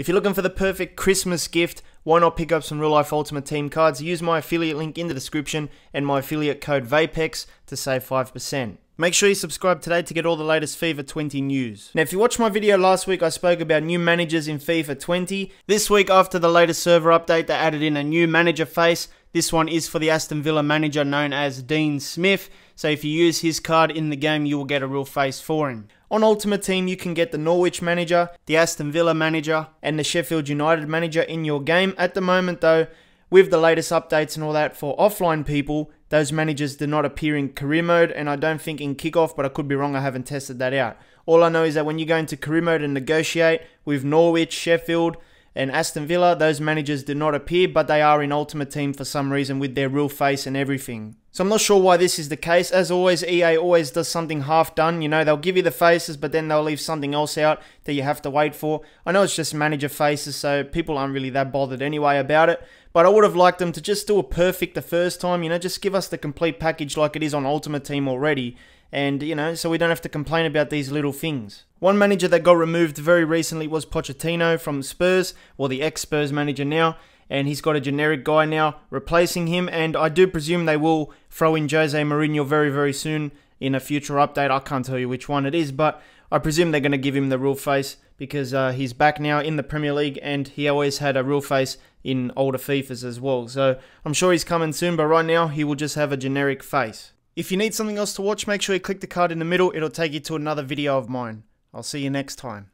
If you're looking for the perfect Christmas gift, why not pick up some real life Ultimate Team cards? Use my affiliate link in the description and my affiliate code VAPEX to save 5%. Make sure you subscribe today to get all the latest FIFA 20 news. Now, if you watched my video last week, I spoke about new managers in FIFA 20. This week, after the latest server update, they added in a new manager face. This one is for the Aston Villa manager known as Dean Smith. So if you use his card in the game, you will get a real face for him. On Ultimate Team, you can get the Norwich manager, the Aston Villa manager, and the Sheffield United manager in your game. At the moment, though, with the latest updates and all that for offline people, those managers do not appear in career mode, and I don't think in kickoff, but I could be wrong, I haven't tested that out. All I know is that when you go into career mode and negotiate with Norwich, Sheffield, and Aston Villa, those managers did not appear, but they are in Ultimate Team for some reason with their real face and everything. So I'm not sure why this is the case. As always, EA always does something half done. You know, they'll give you the faces, but then they'll leave something else out that you have to wait for. I know it's just manager faces, so people aren't really that bothered anyway about it. But I would have liked them to just do a perfect the first time, you know, just give us the complete package like it is on Ultimate Team already and you know, so we don't have to complain about these little things. One manager that got removed very recently was Pochettino from Spurs, or the ex-Spurs manager now, and he's got a generic guy now replacing him, and I do presume they will throw in Jose Mourinho very, very soon in a future update. I can't tell you which one it is, but I presume they're going to give him the real face because uh, he's back now in the Premier League, and he always had a real face in older FIFAs as well. So I'm sure he's coming soon, but right now he will just have a generic face. If you need something else to watch, make sure you click the card in the middle. It'll take you to another video of mine. I'll see you next time.